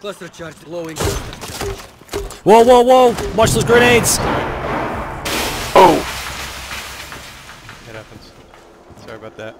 Cluster charge blowing. Whoa, whoa, whoa! Watch those grenades! Oh! It happens. Sorry about that.